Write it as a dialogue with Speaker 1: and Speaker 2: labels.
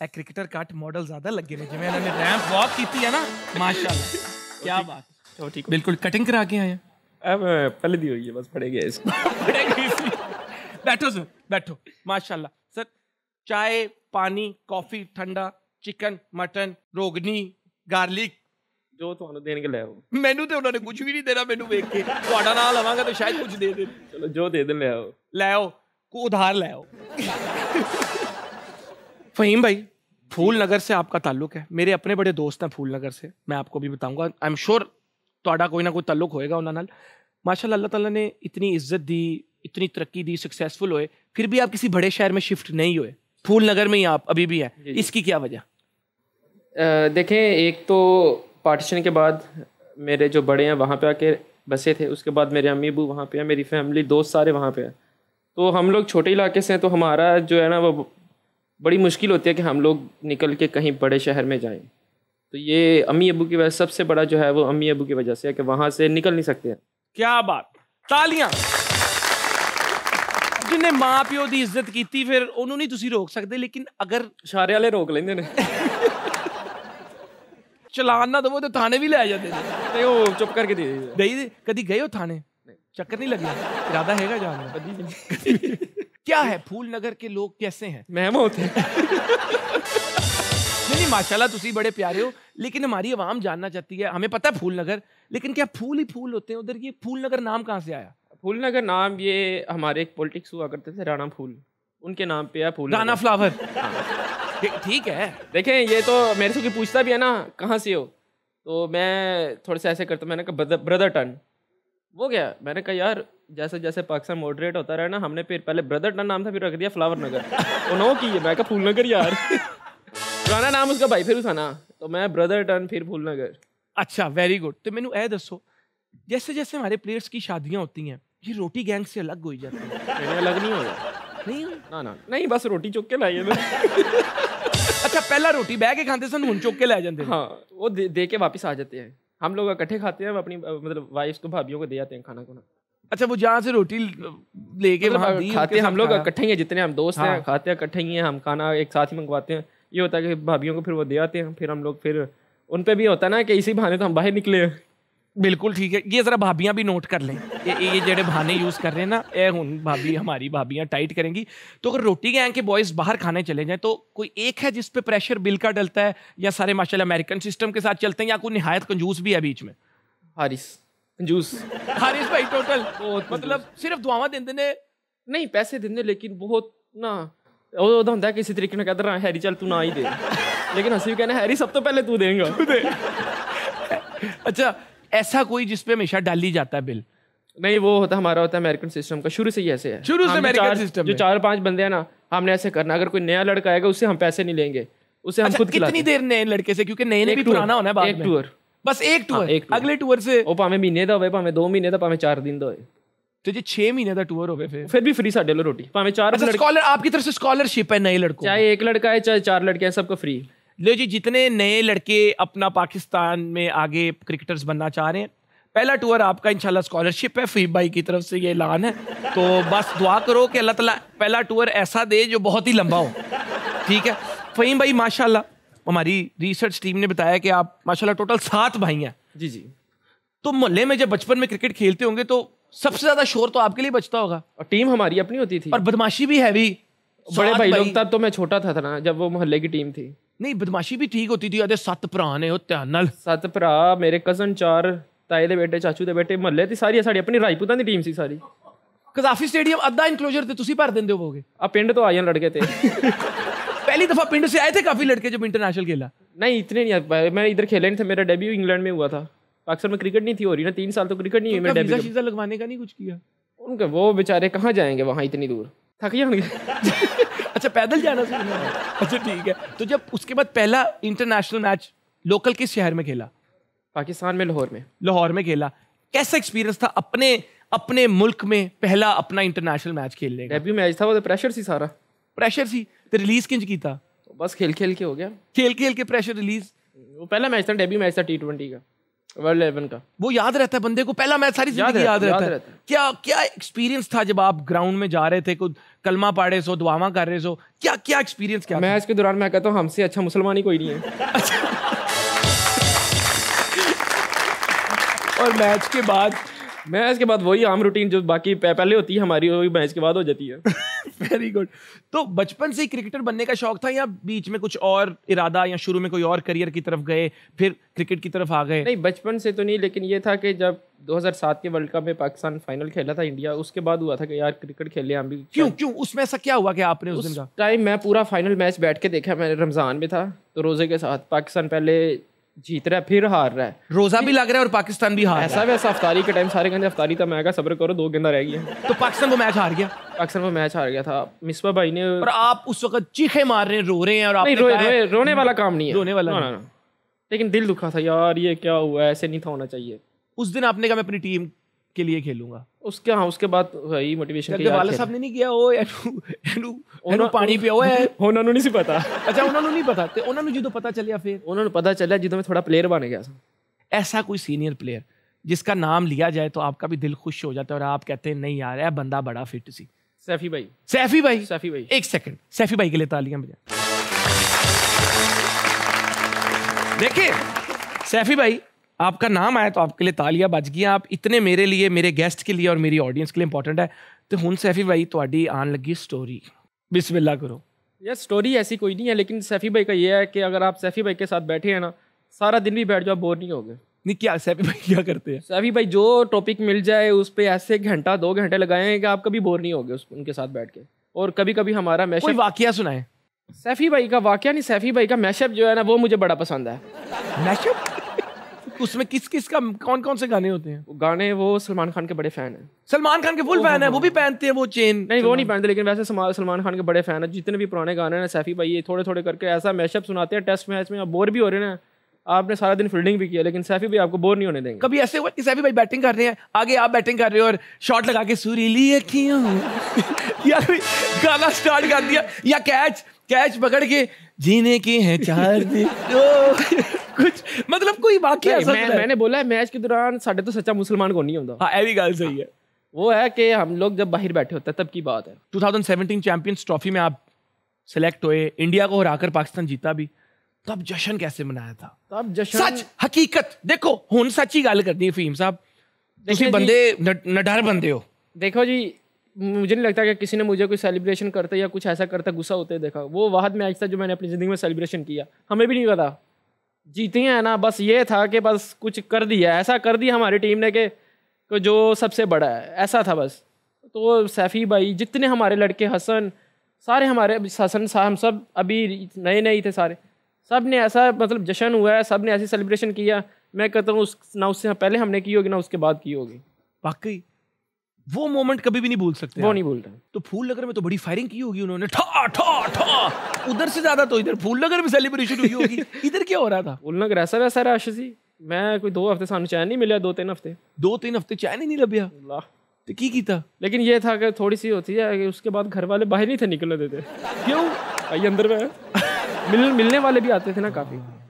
Speaker 1: ਇਹ ਕ੍ਰਿਕਟਰ ਘੱਟ ਮਾਡਲ ਜ਼ਿਆਦਾ ਲੱਗੇ ਨੇ ਜਿਵੇਂ ਇਹਨਾਂ ਨੇ ਰੈਂਪ ਵਾਕ ਕੀਤੀ ਹੈ ਨਾ ਮਾਸ਼ਾਅੱਲਾ ਕੀ ਬਾਤ
Speaker 2: ਉਹ ਠੀਕ
Speaker 1: ਬਿਲਕੁਲ ਕਟਿੰਗ ਕਰਾ ਕੇ ਆਏ ਆ
Speaker 2: अब पहले दी हुई है बस पड़े गए इसको
Speaker 1: बैठो सर बैठो माशाल्लाह सर चाय पानी कॉफी ठंडा चिकन मटन रोगनी गार्लिक
Speaker 2: जो ਤੁਹਾਨੂੰ ਦੇਣਗੇ ਲੈ ਆਓ
Speaker 1: ਮੈਨੂੰ ਤੇ ਉਹਨਾਂ ਨੇ ਕੁਝ ਵੀ ਨਹੀਂ ਦੇਣਾ ਮੈਨੂੰ ਵੇਖ ਕੇ ਤੁਹਾਡਾ ਨਾਮ ਲਵਾਂਗਾ ਤਾਂ ਸ਼ਾਇਦ ਕੁਝ ਦੇ ਦੇਣ
Speaker 2: ਚਲੋ ਜੋ ਦੇ ਦੇਣ ਲੈ ਆਓ
Speaker 1: ਲੈ ਆਓ को उधार ले आओ फहीम भाई फूल नगर से आपका ताल्लुक है मेरे अपने बड़े दोस्त हैं फूल नगर से मैं आपको भी बताऊंगा आई एम श्योर ਤੁਹਾਡਾ ਕੋਈ ਨਾ ਕੋਈ ਤਾਲੁਕ ਹੋਏਗਾ ਉਹਨਾਂ ਨਾਲ माशाल्लाह अल्लाह ताला ने इतनी इज्जत दी इतनी तरक्की दी सक्सेसफुल हुए फिर भी आप किसी बड़े शहर में शिफ्ट नहीं हुए फूल नगर में ही आप अभी भी हैं इसकी क्या वजह
Speaker 2: अ, देखें एक तो पार्टीशन के बाद मेरे जो बड़े हैं वहाँ पे आके बसे थे उसके बाद मेरे अम्मी अबू वहाँ पे हैं मेरी फैमिली दोस्त सारे वहाँ पे हैं तो हम लोग छोटे इलाके से हैं तो हमारा जो है ना वो बड़ी मुश्किल होती है कि हम लोग निकल के कहीं बड़े शहर में जाएं तो ये अम्मी अबू की वजह सबसे बड़ा जो है वो अम्मी अबू की वजह से है कि वहाँ से निकल नहीं सकते हैं
Speaker 1: क्या बात ਤਾਲੀਆਂ ਜਿਨੇ ਮਾਂ ਪਿਓ ਦੀ ਇੱਜ਼ਤ ਕੀਤੀ ਫਿਰ ਉਹਨੂੰ ਨਹੀਂ ਤੁਸੀਂ ਰੋਕ ਸਕਦੇ ਲੇਕਿਨ ਅਗਰ
Speaker 2: इशारे वाले रोक लेंगे ने
Speaker 1: ਚਲਾਨ ਨਾ ਦਵੋ ਤੇ ਥਾਣੇ ਵੀ ਲੈ ਜਾਂਦੇ ਨੇ
Speaker 2: नहीं वो चुप करके दे दीजिए
Speaker 1: ਗਈ ਦੇ ਕਦੀ ਗਏ ਹੋ ਥਾਣੇ ਚੱਕਰ ਨਹੀਂ ਲੱਗਿਆ ਇਰਾਦਾ ਹੈਗਾ ਜਾਣ ਦਾ क्या है? फूल नगर के लोग कैसे हैं?
Speaker 2: महम होते हैं।
Speaker 1: नहीं नहीं माशाल्लाह तुसी बड़े प्यारे हो लेकिन हमारी आवाम जानना चाहती है। हमें पता है फूल नगर लेकिन क्या फूल ही फूल होते हैं? उधर ये फूल नगर नाम कहाँ से आया?
Speaker 2: फूल नगर नाम ये हमारे एक पॉलिटिक्स हुआ करते थे राणा फूल। उनके नाम पे है फूल
Speaker 1: राना फ्लावर। ठीक- ठीक है।
Speaker 2: देखें ये तो मेरे से कोई पूछता भी है ना कहाँ से हो? तो मैं थोड़े से ऐसे करता मैंने कहा ब्रदर ब्रदर टन वो क्या मैंने कहा यार जैसे जैसे पाकिस्तान मॉडरेट होता रहा ना हमने फिर पहले ब्रदर टन नाम था फिर रख दिया फ्लावर नगर. तो नो की है मैं कहा फूल नगर यार. पुराना नाम उसका भाई फिर था ना तो मैं ब्रदर टन फिर फूल नगर।
Speaker 1: अच्छा वेरी गुड तो मैंने ए दसो जैसे जैसे हमारे प्लेयर्स की शादियाँ होती हैं ये रोटी गैंग से अलग हो ही जाती है।
Speaker 2: अलग नहीं होगा।
Speaker 1: नहीं
Speaker 2: ना ना नहीं बस रोटी चुक के लाई
Speaker 1: अच्छा पहला रोटी बह के खाते सन हुन चुक के ले जाते हाँ
Speaker 2: वो दे, दे के वापस आ जाते हैं। हम लोग इकट्ठे खाते हैं अपनी मतलब वाइफ को भाभीियों को दे जाते हैं खाना खुना
Speaker 1: अच्छा वो जहाँ से रोटी लेके
Speaker 2: मतलब
Speaker 1: वहाँ दी
Speaker 2: खाते हम लोग इकट्ठे हैं जितने हम दोस्त
Speaker 1: हाँ।
Speaker 2: हैं। खाते हैं इकट्ठे ही हैं हम खाना एक साथ ही मंगवाते हैं। ये होता है कि भाभीियों को फिर वो दे आते हैं फिर हम लोग फिर उन पर भी होता है ना कि इसी बहाने तो हम बाहर निकले हैं
Speaker 1: बिल्कुल ठीक है ये जरा भाभियां भी नोट कर लें ये ये जेडे बहाने यूज कर रहे हैं ना ये हुन भाभी हमारी भाभियां टाइट करेंगी तो अगर रोटी गैंग के बॉयज बाहर खाने चले जाएं तो कोई एक है जिस पे प्रेशर बिल का डलता है या सारे माशाल्लाह अमेरिकन सिस्टम के साथ चलते हैं या कोई निहायत कंजूस भी है बीच में
Speaker 2: हारिस कंजूस
Speaker 1: हारिस भाई टोटल मतलब सिर्फ दुआवा देंदे ने
Speaker 2: नहीं पैसे देंगे लेकिन बहुत ना ਉਹ ਉਹਦਾ ਹੁੰਦਾ ਕਿਸੇ ਤਰੀਕੇ ਨਾਲ ਕਹਿੰਦਾ ਹੈਰੀ ਚੱਲ ਤੂੰ ਨਾ ਹੀ ਦੇ ਲੇਕਿਨ ਅਸੀਂ ਵੀ ਕਹਿੰਦੇ ਹੈਰੀ ਸਭ ਤੋਂ ਪਹਿਲੇ ਤੂੰ ਦੇਂਗਾ
Speaker 1: अच्छा ऐसा कोई जिस पे हमेशा डाल ही जाता है बिल
Speaker 2: नहीं वो होता हमारा होता है अमेरिकन सिस्टम का शुरू से ही ऐसे है
Speaker 1: शुरू से
Speaker 2: हम जो
Speaker 1: अमेरिकन
Speaker 2: चार-
Speaker 1: सिस्टम
Speaker 2: जो
Speaker 1: है।
Speaker 2: चार पांच बंदे हैं ना हमने ऐसे करना अगर कोई नया लड़का आएगा उससे हम पैसे नहीं लेंगे उससे हम
Speaker 1: अच्छा
Speaker 2: खुद खिलाते
Speaker 1: कितनी
Speaker 2: हैं।
Speaker 1: देर नए लड़के से क्योंकि नए ने
Speaker 2: एक
Speaker 1: भी
Speaker 2: टूर,
Speaker 1: पुराना होना है बाद
Speaker 2: एक
Speaker 1: में
Speaker 2: टूर।
Speaker 1: बस एक टूर
Speaker 2: हाँ, एक टूर।
Speaker 1: अगले टूर से
Speaker 2: ਉਹ ਭਾਵੇਂ ਮਹੀਨੇ ਦਾ ਹੋਵੇ ਭਾਵੇਂ 2 ਮਹੀਨੇ ਦਾ ਭਾਵੇਂ 4 ਦਿਨ ਦਾ ਹੋਵੇ
Speaker 1: तो जी छह महीने का टूर हो गए फिर
Speaker 2: ਫਿਰ ਵੀ ਫ੍ਰੀ ਸਾਡੇ ਵੱਲੋਂ ਰੋਟੀ ਭਾਵੇਂ 4
Speaker 1: अच्छा स्कॉलर आपकी तरफ से स्कॉलरशिप है नए लड़कों को।
Speaker 2: ਚਾਹੇ ਇੱਕ ਲੜਕਾ ਹੈ ਚਾਹੇ ਚਾਰ लड़के हैं सबको फ्री
Speaker 1: लो जी जितने नए लड़के अपना पाकिस्तान में आगे क्रिकेटर्स बनना चाह रहे हैं पहला टूर आपका इंशाल्लाह स्कॉलरशिप है फीब भाई की तरफ़ से ये ऐलान है। तो बस दुआ करो कि अल्लाह ताला पहला टूर ऐसा दे जो बहुत ही लंबा हो। ठीक है? फ़हीम भाई माशाल्लाह हमारी रिसर्च टीम ने बताया कि आप माशाल्लाह टोटल सात भाई हैं।
Speaker 2: जी जी।
Speaker 1: तो मोहल्ले में जब बचपन में क्रिकेट खेलते होंगे तो सबसे ज़्यादा शोर तो आपके लिए बचता होगा।
Speaker 2: और टीम हमारी अपनी होती थी।
Speaker 1: और बदमाशी भी हैवी
Speaker 2: बड़े
Speaker 1: सात
Speaker 2: भाई लोग तब तो मैं छोटा था, था ना जब वो मोहल्ले की टीम थी।
Speaker 1: नहीं बदमाशी भी ठीक होती थी अरे सत भरा ने ਉਹ ਧਿਆਨ ਨਾਲ
Speaker 2: ਸੱਤ ਭਰਾ ਮੇਰੇ ਕਜ਼ਨ ਚਾਰ ਤਾਏ ਦੇ ਬੇਟੇ ਚਾਚੂ ਦੇ ਬੇਟੇ ਮਹੱਲੇ ਦੀ ਸਾਰੀ ਸਾਡੀ ਆਪਣੀ ਰਾਜਪੂਤਾਂ ਦੀ ਟੀਮ ਸੀ ਸਾਰੀ
Speaker 1: ਕਜ਼ਾਫੀ ਸਟੇਡੀਅਮ ਅੱਧਾ ਇਨਕਲੋਜ਼ਰ ਤੇ ਤੁਸੀਂ ਭਰ ਦਿੰਦੇ ਹੋਵੋਗੇ
Speaker 2: ਆ ਪਿੰਡ ਤੋਂ ਆ ਜਾਣ ਲੜਕੇ ਤੇ
Speaker 1: पहली दफा पिंड से आए थे काफी लड़के जब इंटरनेशनल खेला
Speaker 2: नहीं इतने नहीं आ पाए मैं इधर खेला नहीं था मेरा डेब्यू इंग्लैंड में हुआ था पाकिस्तान में क्रिकेट नहीं थी हो रही ना तीन साल तो क्रिकेट नहीं हुई मेरा
Speaker 1: वीजा
Speaker 2: डेब्यू
Speaker 1: शीजा लगवाने का नहीं कुछ किया
Speaker 2: उनके वो बेचारे कहाँ जाएंगे वहाँ इतनी दूर थक जाएंगे
Speaker 1: अच्छा पैदल जाना सीखना है। अच्छा ठीक है। तो जब उसके बाद पहला इंटरनेशनल मैच लोकल किस शहर में खेला?
Speaker 2: पाकिस्तान में लाहौर में।
Speaker 1: लाहौर में खेला। कैसा एक्सपीरियंस था अपने अपने मुल्क में पहला अपना इंटरनेशनल मैच खेलने का?
Speaker 2: डेब्यू मैच था वो तो प्रेशर सी सारा।
Speaker 1: प्रेशर सी। तो रिलीज़ किंज की था?
Speaker 2: तो बस खेल खेल के हो गया।
Speaker 1: खेल खेल के प्रेशर रिलीज़
Speaker 2: वो पहला मैच था डेब्यू मैच था टी ट्वेंटी का। वर्ल्ड इलेवन का।
Speaker 1: वो याद रहता है बंदे को पहला मैच सारी
Speaker 2: याद
Speaker 1: ज़िंदगी याद
Speaker 2: याद
Speaker 1: है
Speaker 2: रहता है।
Speaker 1: क्या क्या एक्सपीरियंस था जब आप ग्राउंड में जा रहे थे कुछ कलमा पाड़े सो दुआवा कर रहे सो? क्या क्या एक्सपीरियंस क्या
Speaker 2: मैच के दौरान मैं कहता हूँ हमसे अच्छा मुसलमान ही कोई नहीं है।
Speaker 1: और मैच के बाद?
Speaker 2: मैच के बाद वही आम रूटीन जो बाकी पहले होती है हमारी वही मैच के बाद हो जाती है।
Speaker 1: वेरी गुड तो बचपन से ही क्रिकेटर बनने का शौक था या बीच में कुछ और इरादा या शुरू में कोई और करियर की तरफ़ गए फिर क्रिकेट की तरफ़ आ गए?
Speaker 2: नहीं बचपन से तो नहीं लेकिन ये था कि जब 2007 के वर्ल्ड कप में पाकिस्तान फाइनल खेला था इंडिया उसके बाद हुआ था कि यार क्रिकेट खेले हम भी
Speaker 1: क्यों क्यों? उसमें ऐसा क्या हुआ कि आपने उस दिन का
Speaker 2: टाइम मैं पूरा फाइनल मैच बैठ के देखा मैंने रमज़ान में था तो रोज़े के साथ पाकिस्तान पहले जीत रहा है फिर हार रहा है।
Speaker 1: रोजा भी लग रहा है और पाकिस्तान भी हार।
Speaker 2: ऐसा वैसा अफ्तारी के टाइम सारे कहते अफ्तारी था मैं कहा सब्र करो दो गेंदा रह गया
Speaker 1: तो पाकिस्तान वो मैच हार गया?
Speaker 2: पाकिस्तान को मैच हार गया था। मिसबा भाई ने
Speaker 1: और आप उस वक्त चीखे मार रहे हैं रो रहे हैं और
Speaker 2: नहीं
Speaker 1: रो,
Speaker 2: रोए रोने वाला काम नहीं है।
Speaker 1: रोने वाला।
Speaker 2: लेकिन दिल दुखा था यार ये क्या हुआ? ऐसे नहीं था होना चाहिए।
Speaker 1: उस दिन आपने कहा मैं अपनी टीम के लिए खेलूंगा
Speaker 2: उसके हाँ उसके बाद वही मोटिवेशन
Speaker 1: क्योंकि वाले साहब ने नहीं किया ਉਹ ਇਹਨੂੰ ਇਹਨੂੰ ਇਹਨੂੰ ਪਾਣੀ ਪਿਓ ਓਏ
Speaker 2: ਉਹਨਾਂ ਨੂੰ ਨਹੀਂ ਸੀ ਪਤਾ
Speaker 1: ਅੱਛਾ ਉਹਨਾਂ ਨੂੰ ਨਹੀਂ ਪਤਾ ਤੇ ਉਹਨਾਂ ਨੂੰ ਜਦੋਂ ਪਤਾ ਚੱਲਿਆ ਫਿਰ
Speaker 2: ਉਹਨਾਂ ਨੂੰ ਪਤਾ ਚੱਲਿਆ ਜਦੋਂ ਮੈਂ ਥੋੜਾ ਪਲੇਅਰ ਬਣ ਗਿਆ ਸੀ
Speaker 1: ऐसा कोई सीनियर प्लेयर जिसका नाम लिया जाए तो आपका भी दिल खुश हो जाता है और आप कहते हैं नहीं यार यह बंदा बड़ा फिट सी
Speaker 2: सैफी भाई
Speaker 1: सैफी भाई
Speaker 2: सैफी भाई
Speaker 1: एक सेकंड सैफी भाई के लिए तालियां बजा देखिए सैफी भाई आपका नाम आया तो आपके लिए तालियाँ बज गई आप इतने मेरे लिए मेरे गेस्ट के लिए और मेरी ऑडियंस के लिए इंपॉर्टेंट है। तो हूँ सैफी भाई थोड़ी आन लगी स्टोरी बिस्मिल्ला करो।
Speaker 2: ये स्टोरी ऐसी कोई नहीं है लेकिन सैफी भाई का ये है कि अगर आप सैफी भाई के साथ बैठे हैं ना सारा दिन भी बैठ जाओ बोर नहीं हो गए
Speaker 1: नहीं क्या सैफी भाई क्या करते हैं?
Speaker 2: सैफी भाई जो टॉपिक मिल जाए उस पर ऐसे घंटा दो घंटे लगाए हैं कि आप कभी बोर नहीं हो गए उस उनके साथ बैठ के। और कभी कभी हमारा मैश
Speaker 1: वाक्य सुनाए।
Speaker 2: सैफी भाई का वाक्य नहीं सैफी भाई का मैशअप जो है ना वो मुझे बड़ा पसंद है।
Speaker 1: मैशअप उसमें किस किस का कौन कौन से गाने होते हैं?
Speaker 2: गाने वो सलमान खान के बड़े फ़ैन हैं।
Speaker 1: सलमान खान के फुल फ़ैन है वो भी पहनते हैं वो चेन
Speaker 2: नहीं वो नहीं पहनते लेकिन वैसे सलमान खान के बड़े फ़ैन है। जितने भी पुराने गाने हैं सैफी भाई ये थोड़े थोड़े करके ऐसा मैशअप सुनाते हैं टेस्ट मैच में। आप बोर भी हो रहे हैं। आपने सारा दिन फील्डिंग भी किया लेकिन सैफी भाई आपको बोर नहीं होने देंगे।
Speaker 1: कभी ऐसे हुआ कि सैफी भाई बैटिंग कर रहे हैं आगे आप बैटिंग कर रहे हो और शॉट लगा के सुरीली या गाना स्टार्ट कर दिया या कैच कैच पकड़ के जीने के हैं चार दिन। ओ, कुछ मतलब कोई वाकया
Speaker 2: नहीं,
Speaker 1: ऐसा
Speaker 2: मैं,
Speaker 1: सुना है?
Speaker 2: मैंने बोला है मैच के दौरान साढ़े तो सच्चा मुसलमान को नहीं होता
Speaker 1: हाँ ये भी गल सही है
Speaker 2: वो है कि हम लोग जब बाहर बैठे होते हैं तब की बात है
Speaker 1: 2017 चैंपियंस ट्रॉफी में आप सिलेक्ट हुए इंडिया को हराकर पाकिस्तान जीता भी तब जश्न कैसे मनाया था
Speaker 2: तब जश्न
Speaker 1: सच हकीकत देखो हुन सच्ची गल करनी है फीम साहब ਤੁਸੀਂ
Speaker 2: जी-
Speaker 1: ਬੰਦੇ ਨਡਰ ਬੰਦੇ ਹੋ
Speaker 2: देखो जी मुझे नहीं लगता कि किसी ने मुझे कोई सेलिब्रेशन करते या कुछ ऐसा करते गुस्सा होते देखा वो वाहद मैच था जो मैंने अपनी ज़िंदगी में सेलिब्रेशन किया हमें भी नहीं पता जीते हैं ना, बस ये था कि बस कुछ कर दिया। ऐसा कर दिया हमारी टीम ने कि जो सबसे बड़ा है, ऐसा था बस। तो सैफ़ी भाई, जितने हमारे लड़के हसन, सारे हमारे, हसन साहब, हम सब अभी नए नए थे सारे। सबने ऐसा मतलब जश्न हुआ है, सबने ऐसी सेलिब्रेशन किया। मैं कहता हूँ, उस, ना उससे पहले हमने की होगी, ना उसके बाद की होगी।
Speaker 1: वाकई। वो मोमेंट कभी भी नहीं भूल सकते
Speaker 2: वो नहीं भूलता।
Speaker 1: तो फूल नगर में तो बड़ी फायरिंग की होगी उन्होंने। ठा ठा ठा। उधर से ज़्यादा तो इधर फूल नगर में सेलिब्रेशन हुई होगी। इधर क्या हो रहा था?
Speaker 2: उलनग ऐसा वैसा रश सी मैं कोई दो हफ़्ते सानू चैन नहीं मिला दो तीन हफ़्ते।
Speaker 1: दो तीन हफ़्ते चैन ही नहीं लभ्या। तो की कीता?
Speaker 2: लेकिन ये था कि थोड़ी सी होती है कि उसके बाद घर वाले बाहर नहीं थे निकलने देते।
Speaker 1: क्यों?
Speaker 2: भाई अंदर में। मिल मिलने वाले भी आते थे ना काफ़ी।